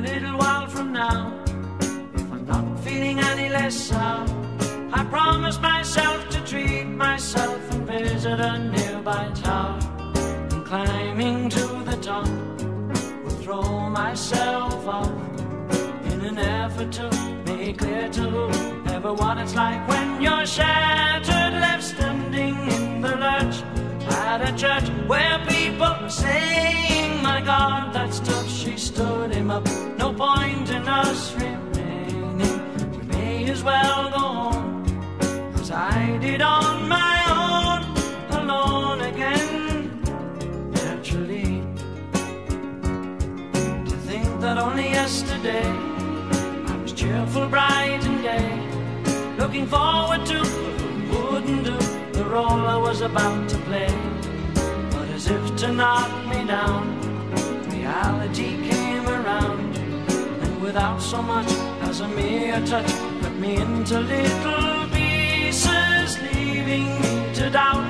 little while from now, if I'm not feeling any less sound, I promise myself to treat myself and visit a nearby tower. And climbing to the top, will throw myself off in an effort to make clear to whoever what it's like when you're shattered, left standing in the lurch at a church where people are saying, My God, stood him up. No point in us remaining. We may as well go home, as I did on my own, alone again. Naturally, to think that only yesterday I was cheerful, bright, and gay, looking forward to wouldn't do the role I was about to play. But as if to knock me down, reality without so much as a mere touch, cut me into little pieces, leaving me to doubt.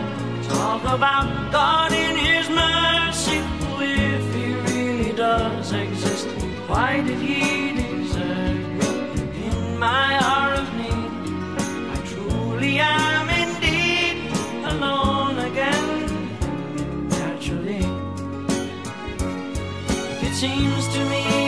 Talk about God in His mercy, if He really does exist, why did He desert me in my hour of need? I truly am indeed alone again. Naturally, it seems to me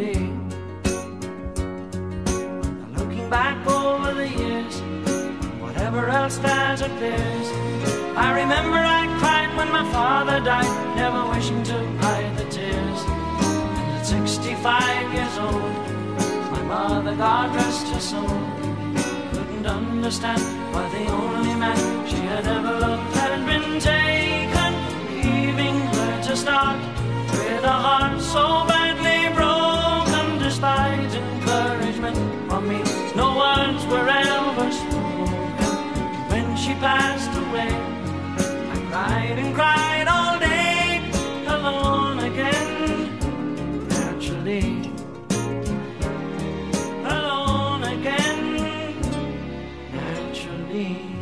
And looking back over the years, whatever else that appears, I remember I cried when my father died, never wishing to hide the tears. And at 65 years old, my mother, God rest her soul, couldn't understand why the only man she had ever loved had been taken, leaving her to start with a heart so she passed away. I cried and cried all day, alone again. Naturally, alone again. Naturally.